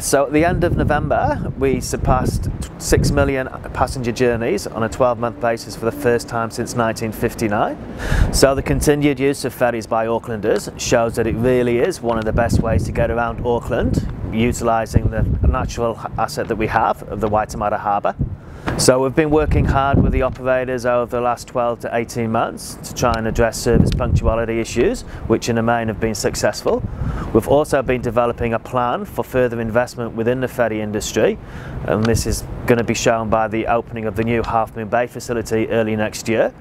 So at the end of November, we surpassed 6 million passenger journeys on a 12-month basis for the first time since 1959. So the continued use of ferries by Aucklanders shows that it really is one of the best ways to get around Auckland, utilising the natural asset that we have of the Waitemata Harbour. So we've been working hard with the operators over the last 12 to 18 months to try and address service punctuality issues, which in the main have been successful. We've also been developing a plan for further investment within the ferry industry, and this is going to be shown by the opening of the new Half Moon Bay facility early next year.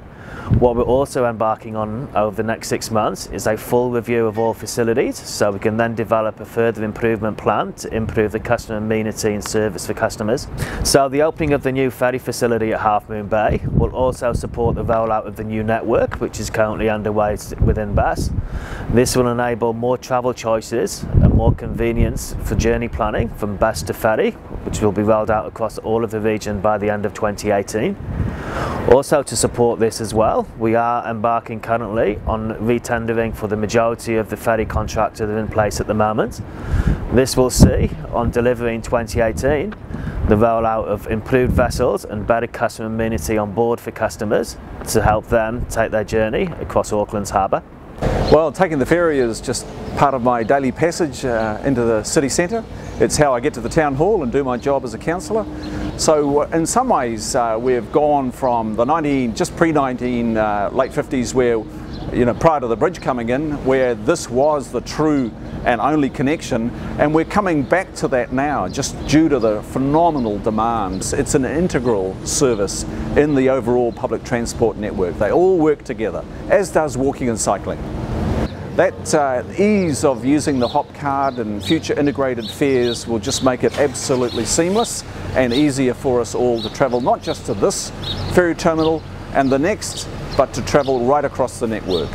What we're also embarking on over the next six months is a full review of all facilities so we can then develop a further improvement plan to improve the customer amenity and service for customers. So the opening of the new ferry facility at Half Moon Bay will also support the rollout of the new network which is currently underway within BAS. This will enable more travel choices and more convenience for journey planning from bus to ferry which will be rolled out across all of the region by the end of 2018. Also to support this as well, we are embarking currently on retendering for the majority of the ferry contracts that are in place at the moment. This will see, on delivery in 2018, the rollout of improved vessels and better customer amenity on board for customers to help them take their journey across Auckland's harbour. Well, taking the ferry is just part of my daily passage uh, into the city centre. It's how I get to the town hall and do my job as a councillor. So uh, in some ways uh, we've gone from the 19, just pre-19 uh, late 50s where you know, prior to the bridge coming in, where this was the true and only connection, and we're coming back to that now, just due to the phenomenal demands. It's an integral service in the overall public transport network. They all work together, as does walking and cycling. That uh, ease of using the hop card and future integrated fares will just make it absolutely seamless and easier for us all to travel, not just to this ferry terminal and the next, but to travel right across the network.